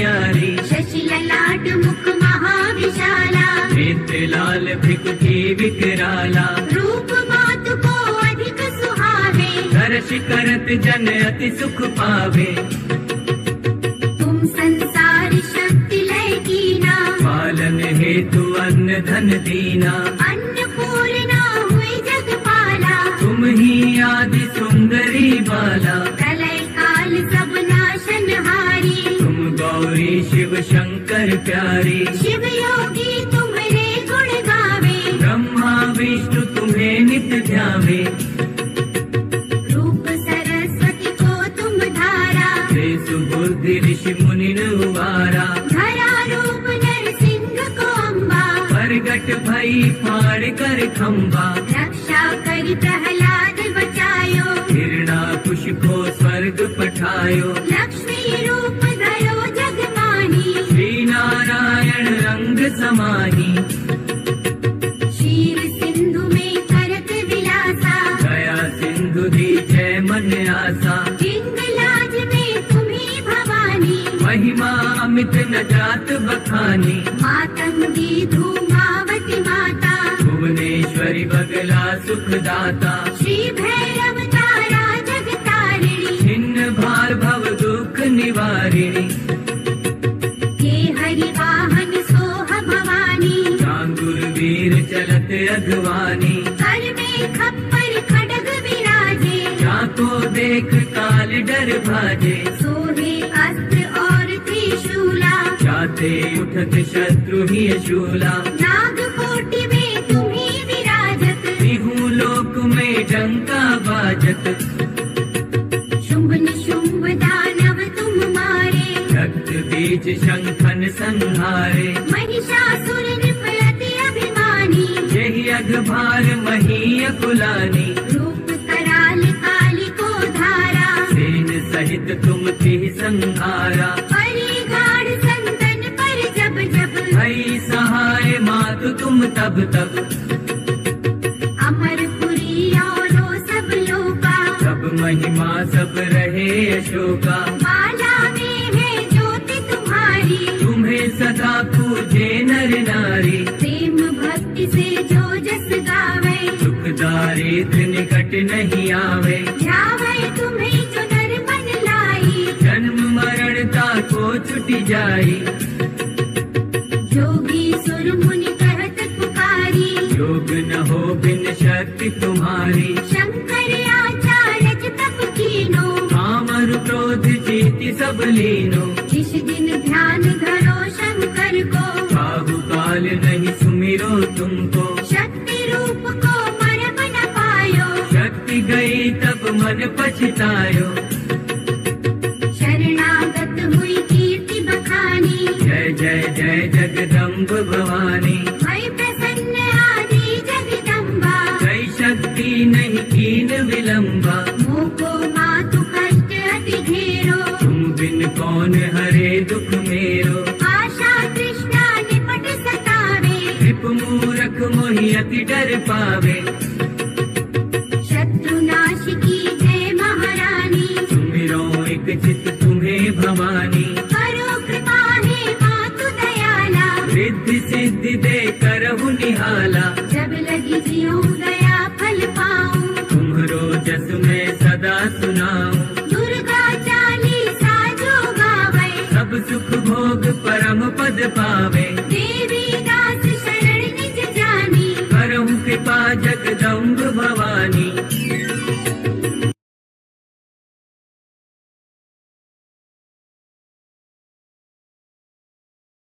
उजियारी शशि ललाट मुख महाविशाला। नेत्र लाल भिकुटी विकराला। रूप मातु को अधिक सुहावे। दर्श करत जन अति सुख पावे। तुम संसार शक्ति लय कीना। पालन हेतु अन्न धन दीना। अन्नपूर्णा हुई जगपाला। तुम ही आदि सुंदरी बाला। शंकर प्यारी। शिव योगी तुम्हारे गुण गावे। ब्रह्मा विष्णु तुम्हें नित ध्यावे। रूप सरस्वती को तुम धारा। से सुबुद्धि ऋषि मुनि उवारा धरा रूप नरसिंह को अम्बा प्रगट भई फाड़ कर खम्बा रक्षा करी प्रहलाद बचायो। हिरणा कुश को स्वर्ग पठायो। लक्ष्मी रंग समाही क्षीर सिंधु में करत विलासा। दया सिंधु दी जय मन आसा हिंगलाज में तुम्ही भवानी। महिमा अमित न जात बखानी। मातंगी धूमावती माता। भुवनेश्वरी बगला सुखदाता। श्री भैरव तारा जगतारिणी। छिन्न भार भव दुख निवारिणी भाजे सोहे अस्त्र और त्रिशूला। जाते उठत शत्रु ही शूला नाग कोटि में तुम्ही विराजत। बिहू लोक में डंका बाजत। शुंभ निशुंभ दानव तुम मारे। रक्त बीज शंखन संहारे। महिषासुर नृपति अभिमानी। यही अघभार मही कुलानी सहित तुम थी संहारा गाढ़ पर जब जब। भई सहाय मातु तुम तब तब। अमरपुरी और सब लोका। सब महिमा सब रहे अशोका। माला में है ज्योति तुम्हारी। तुम्हें सदा पूजे नर नारी। प्रेम भक्ति से जो जस गावे। सुख दारिद्र निकट नहीं आवे। ध्यावे तुम्हें छुटी जाई जोगी सुर मुनि कहत पुकारी। योग न हो बिन शक्ति तुम्हारी। शंकर आचार्य तप कीनो। कामर क्रोध चीति सब लीनो। जिस दिन ध्यान धरो शंकर को। बाहु काल नहीं सुमिरो तुमको। शक्ति रूप को मरब न पायो। शक्ति गई तब मन पछतायो। जगदम्ब भवानी। जय शक्ति नहीं कीन विलंबा मोको मातु कष्ट अति घेरो तुम बिन कौन हरे दुख मेरो। आशा तृष्णा निपट सतावे। कृप मूरख मोहि अति डर पावे। शत्रु नाश की जय महारानी। सुमिरो एक चित सब सुख भोग परम पद पावे। देवी दास शरण निज जानी। करहु कृपा जगदम्ब भवानी।